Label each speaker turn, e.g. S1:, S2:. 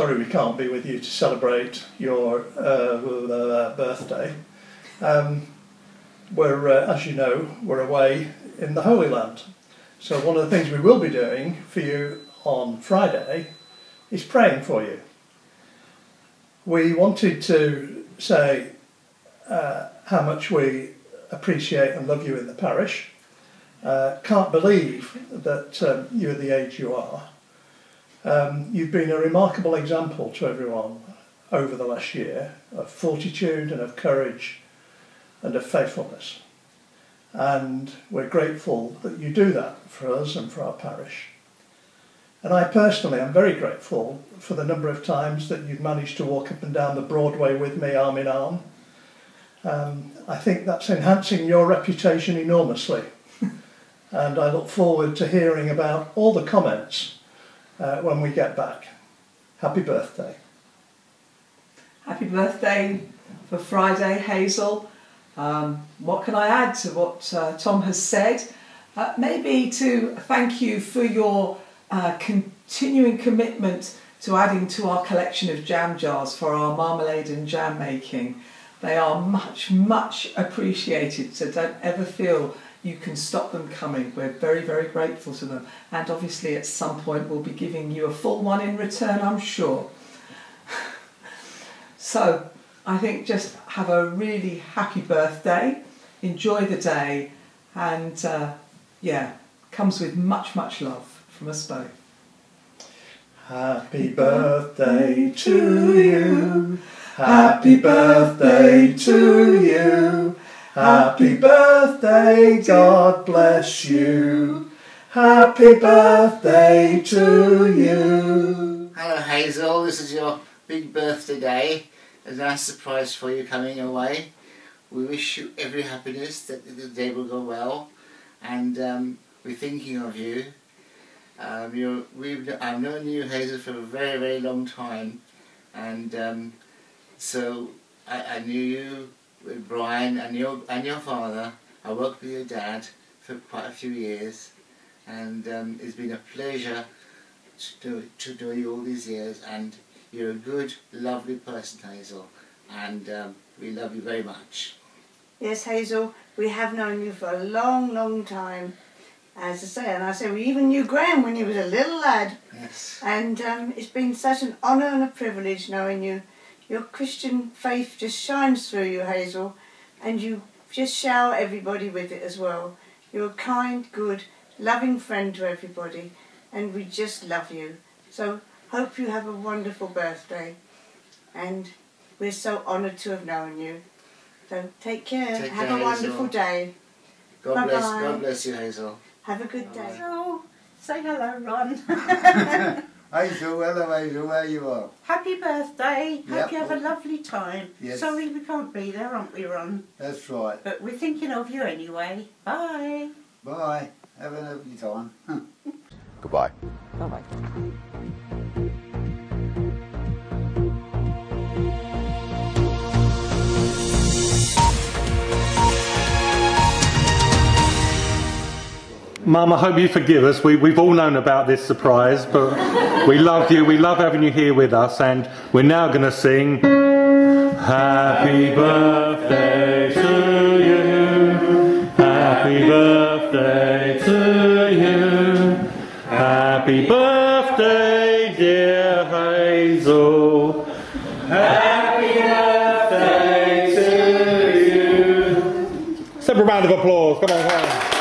S1: Sorry we can't be with you to celebrate your uh, birthday. Um, we're, uh, as you know, we're away in the Holy Land. So one of the things we will be doing for you on Friday is praying for you. We wanted to say uh, how much we appreciate and love you in the parish. Uh, can't believe that um, you're the age you are. Um, you've been a remarkable example to everyone over the last year of fortitude and of courage and of faithfulness. And we're grateful that you do that for us and for our parish. And I personally am very grateful for the number of times that you've managed to walk up and down the Broadway with me arm in arm. Um, I think that's enhancing your reputation enormously. and I look forward to hearing about all the comments uh, when we get back. Happy birthday.
S2: Happy birthday for Friday, Hazel. Um, what can I add to what uh, Tom has said? Uh, maybe to thank you for your uh, continuing commitment to adding to our collection of jam jars for our marmalade and jam making. They are much, much appreciated, so don't ever feel you can stop them coming. We're very, very grateful to them. And obviously, at some point, we'll be giving you a full one in return, I'm sure. so, I think just have a really happy birthday, enjoy the day, and uh, yeah, comes with much, much love from us both.
S1: Happy birthday to you. Happy birthday to you. Happy birthday, God bless you. Happy birthday to you.
S3: Hello Hazel, this is your big birthday day. A nice surprise for you coming away. We wish you every happiness that the day will go well and um, we're thinking of you. Um, I've known you Hazel for a very very long time and um, so I, I knew you with Brian and your and your father. I worked with your dad for quite a few years, and um, it's been a pleasure to do, to do you all these years. And you're a good, lovely person, Hazel, and um, we love you very much.
S4: Yes, Hazel, we have known you for a long, long time. As I say, and I say we even knew Graham when he was a little lad.
S3: Yes.
S4: And um, it's been such an honour and a privilege knowing you your Christian faith just shines through you, Hazel, and you just shower everybody with it as well. You're a kind, good, loving friend to everybody, and we just love you. So, hope you have a wonderful birthday, and we're so honoured to have known you. So, take care.
S3: Take
S4: have
S3: care,
S4: a wonderful
S3: Hazel.
S4: day.
S3: God
S4: Bye
S3: bless. God bless you, Hazel.
S4: Have a good day.
S5: Hazel, say hello, Ron.
S6: Hazel, hello Hazel, where you are?
S5: Happy birthday.
S6: Yep.
S5: Hope you have a lovely time.
S6: Yes.
S5: Sorry we can't be there, aren't we, Ron?
S6: That's right.
S5: But we're thinking of you anyway. Bye.
S6: Bye. Have a lovely time.
S7: Goodbye.
S2: Bye-bye.
S8: Mum, I hope you forgive us. We, we've all known about this surprise, but we love you. We love having you here with us, and we're now going to sing Happy Birthday to you. Happy Birthday to you. Happy birthday, dear Hazel. Happy birthday to you. Separate round of applause. Come on, come on.